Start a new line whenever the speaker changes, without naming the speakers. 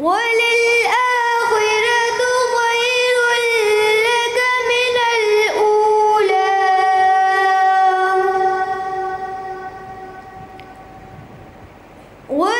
وللآخرة خير لك من الأولى. وللآخرة